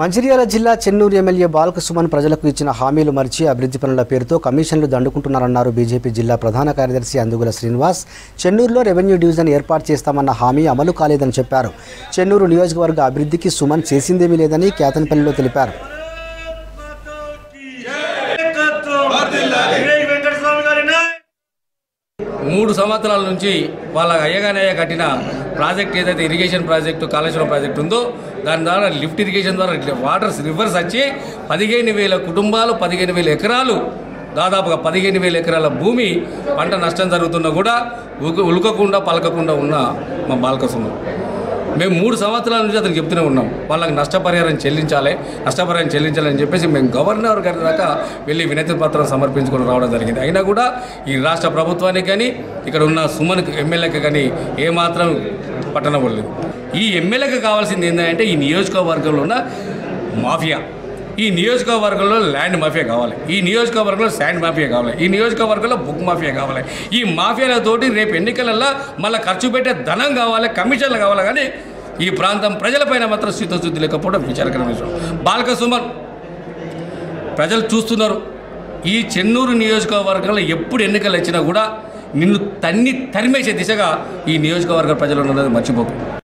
మంచిర్యాల జిల్లా చెన్నూరు ఎమ్మెల్యే బాలక సుమన్ ప్రజలకు ఇచ్చిన హామీలు మరిచి అభివృద్ధి పనుల పేరుతో కమిషన్లు దండుకుంటున్నారన్నారు బీజేపీ జిల్లా ప్రధాన కార్యదర్శి అందుగుల శ్రీనివాస్. చెన్నూరులో రెవెన్యూ డివిజన్ ఏర్పాటు చేస్తామన్న హామీ అమలు కాలేదని చెప్పారు. చెన్నూరు నియోజకవర్గ అభివృద్ధికి సుమన్ చేసిందేమీ లేదని కేతన్పల్లిలో తెలిపారు. మూడు సంవత్సరాల నుంచి వాళ్ళ అయ్యగానయ్య కట్టిన ప్రాజెక్ట్ ఏదైతే ఇరిగేషన్ ప్రాజెక్టు కాళేశ్వరం ప్రాజెక్ట్ ఉందో దాని ద్వారా లిఫ్ట్ ఇరిగేషన్ ద్వారా వాటర్ వాటర్స్ రివర్స్ వచ్చి పదిహేను వేల కుటుంబాలు పదిహేను వేల ఎకరాలు దాదాపుగా పదిహేను వేల ఎకరాల భూమి పంట నష్టం జరుగుతున్నా కూడా ఉక ఉలకకుండా పలకకుండా ఉన్న మా బాలకసుమ మేము మూడు సంవత్సరాల నుంచి అతను చెప్తూనే ఉన్నాం. వాళ్ళకి నష్టపరిహారం చెల్లించాలి నష్టపరిహారం చెల్లించాలని చెప్పేసి మేము గవర్నర్ గారి దాకా వెళ్ళి వినతి పత్రం సమర్పించుకొని రావడం జరిగింది. అయినా కూడా ఈ రాష్ట్ర ప్రభుత్వానికి కానీ ఇక్కడ ఉన్న సుమన్కి ఎమ్మెల్యేకి కానీ ఏమాత్రం పట్టనవ్వలేదు ఈ ఎమ్మెల్యేకి కావాల్సింది ఏంటంటే ఈ నియోజకవర్గంలో ఉన్న మాఫియా. ఈ నియోజకవర్గంలో ల్యాండ్ మాఫియా కావాలి. ఈ నియోజకవర్గంలో శాండ్ మాఫియా కావాలి. ఈ నియోజకవర్గంలో బుక్ మాఫియా కావాలి. ఈ మాఫియాలతోటి రేపు ఎన్నికలలో మళ్ళీ ఖర్చు పెట్టే ధనం కావాలి కమిషన్లు కావాలి కానీ ఈ ప్రాంతం ప్రజలపైన మాత్రం స్థితశుద్ధి లేకపోవడం విచారకరమైన విషయం. బాలక సుమన్ ప్రజలు చూస్తున్నారు. ఈ చెన్నూరు నియోజకవర్గంలో ఎప్పుడు ఎన్నికలు వచ్చినా కూడా నిన్ను తన్ని తరిమేసే దిశగా ఈ నియోజకవర్గ ప్రజలు ఉన్నది మర్చిపోకు.